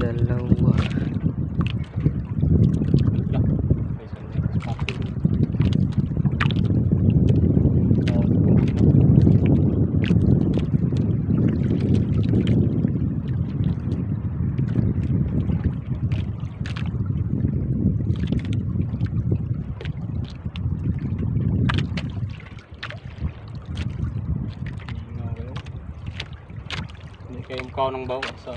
dalawa cái em con ông bông sợ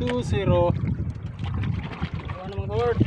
20 ano mga board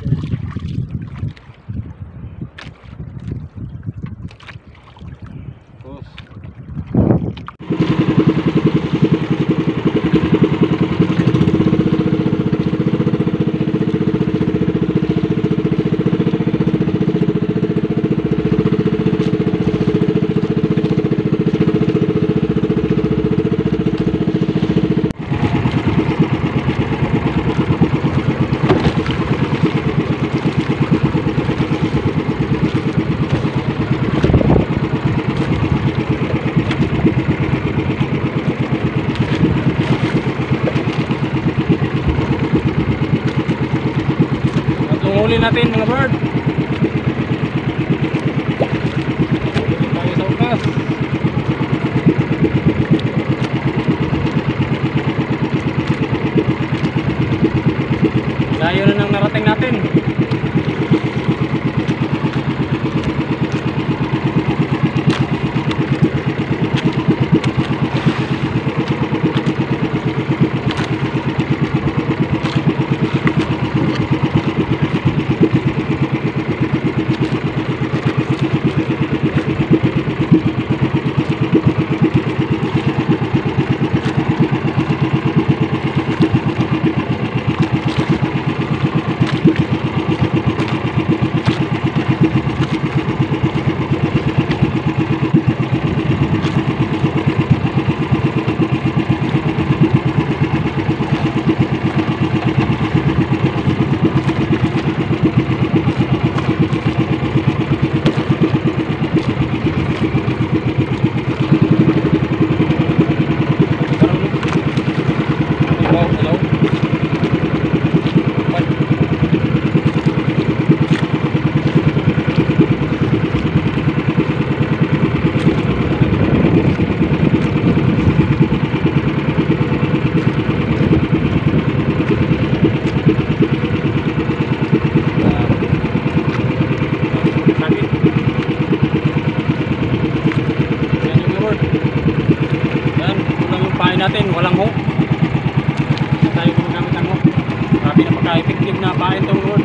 siya effective na pain tong road?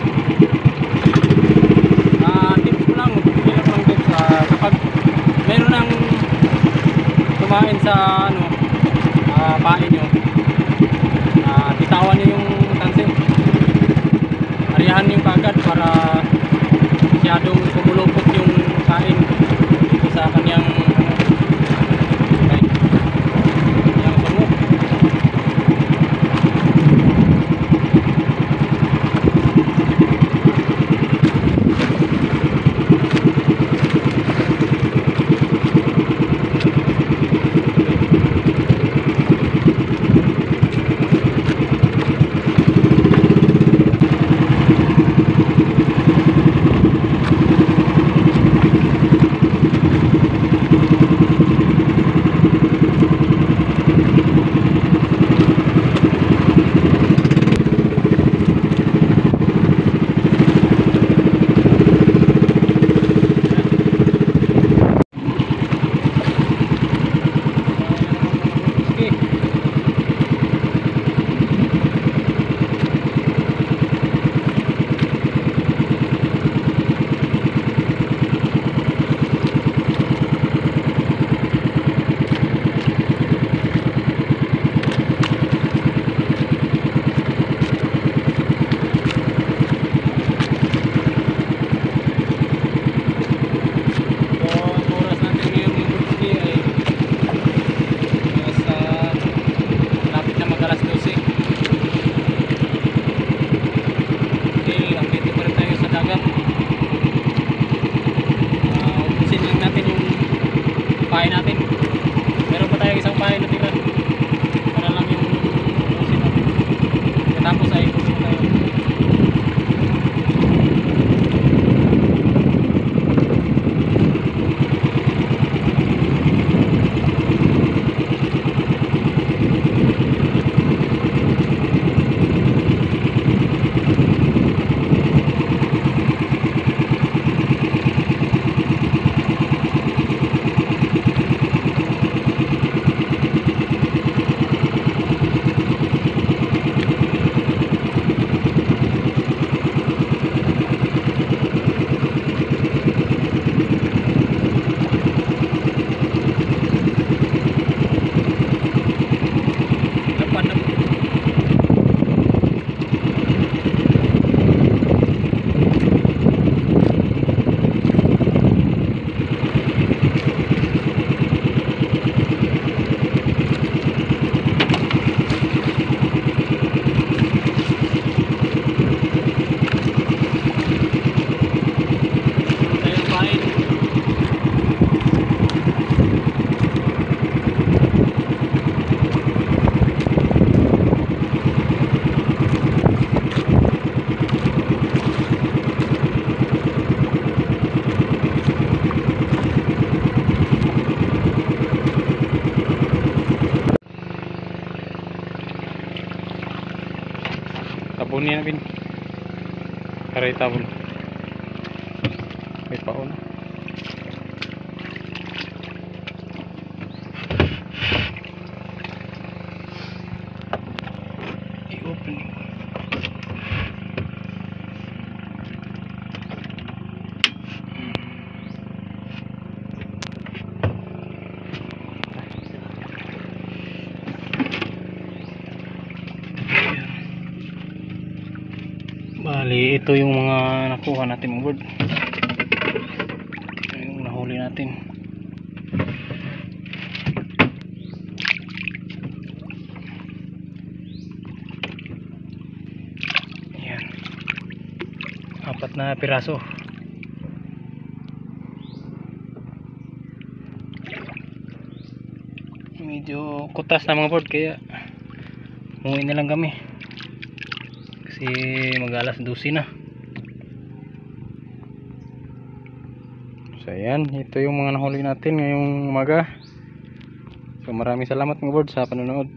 Tabon niya bin. Karay tabon. May paon. Bali, ito yung mga nakuha natin mga bird. Yung nahuli natin. Ayan. Apat na piraso. Medyo kutas na mga bird kaya umuwi na lang kami kasi mag alas 12 na. So ayan. Ito yung mga nahuli natin ngayong umaga. So maraming salamat mga board sa panonood